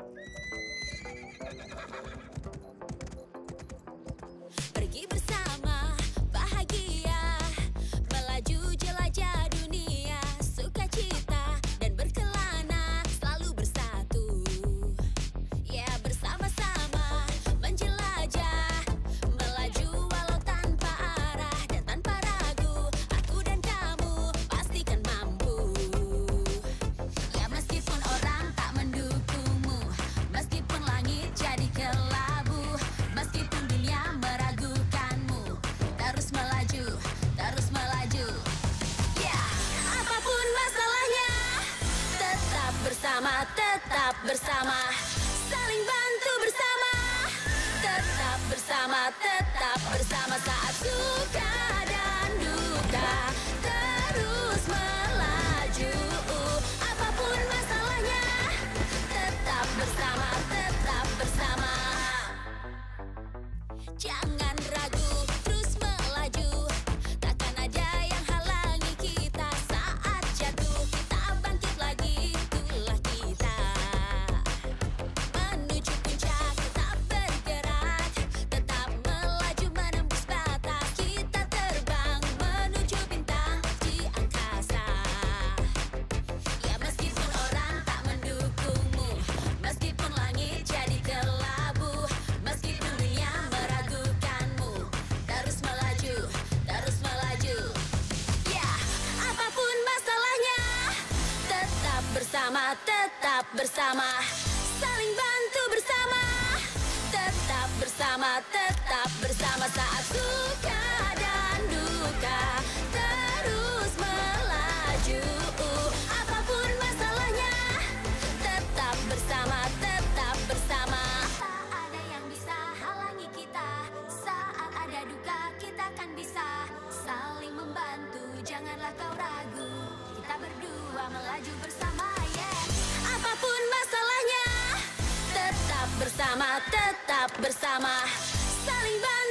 Thank you. Bersama, tetap bersama. Saling bantu bersama Tetap bersama, tetap bersama Saat suka dan duka bersama, tetap bersama. Saling bantu bersama Tetap bersama, tetap bersama. Saat suka dan duka Terus melaju Apa pun masalahnya Tetap bersama, tetap bersama. Tak ada yang bisa halangi kita. Saat ada duka kita kan bisa Saling membantu, janganlah kau ragu Kita berdua melaju bersama, yeah. Apa pun masalahnya Tetap bersama, tetap bersama. Saling bantu